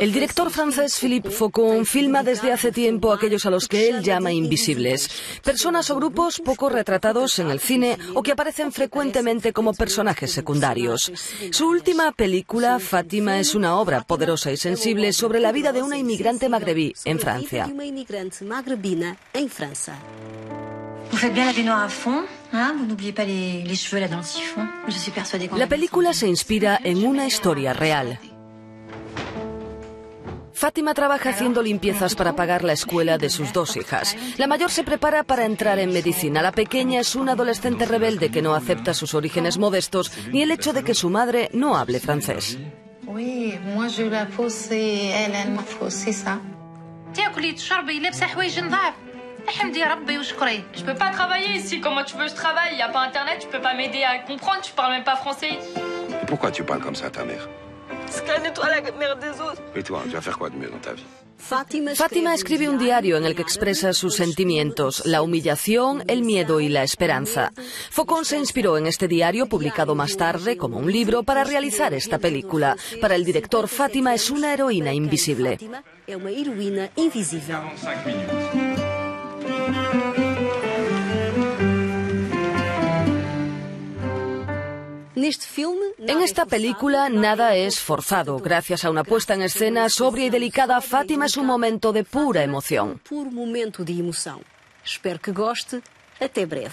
El director francés Philippe Faucon filma desde hace tiempo aquellos a los que él llama invisibles, personas o grupos poco retratados en el cine o que aparecen frecuentemente como personajes secundarios. Su última película, Fátima, es una obra poderosa y sensible sobre la vida de una inmigrante magrebí en Francia. La película se inspira en una historia real. Fátima trabaja haciendo limpiezas para pagar la escuela de sus dos hijas. La mayor se prepara para entrar en medicina. La pequeña es una adolescente rebelde que no acepta sus orígenes modestos ni el hecho de que su madre no hable francés. Je peux pas travailler ici. Comment tu veux je travaille Il n'y a pas internet, tu peux pas m'aider à comprendre, tu parles même pas français. Pourquoi tu parles comme ça ta mère Parce qu'elle nettoie la mère des autres. Et toi, tu vas faire quoi de mieux dans ta vie Fátima escribe un diario en el que expresa sus sentimientos, la humillación, el miedo y la esperanza. Faucon se inspiró en este diario, publicado más tarde como un libro, para realizar esta película. Para el director, Fátima es una heroína invisible. En esta película nada es forzado. Gracias a una puesta en escena sobria y delicada, Fátima es un momento de pura emoción. Espero que goste. Até breve.